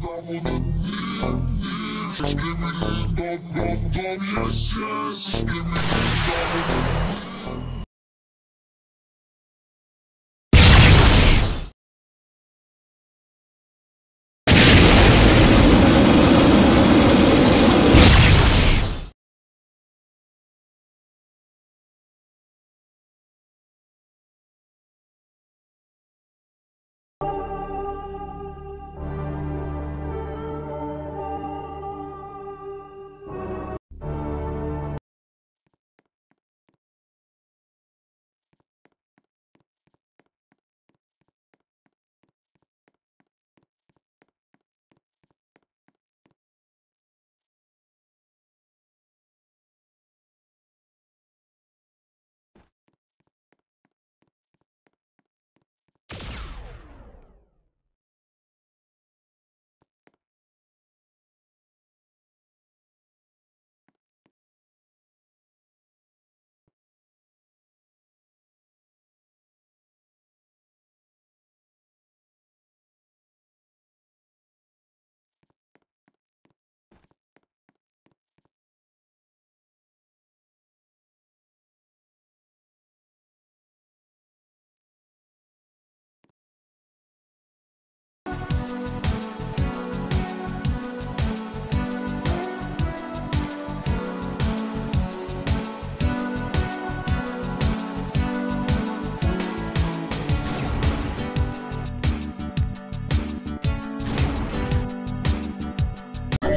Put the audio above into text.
Give me the dum dum dum, yes yes. Give me the dum dum.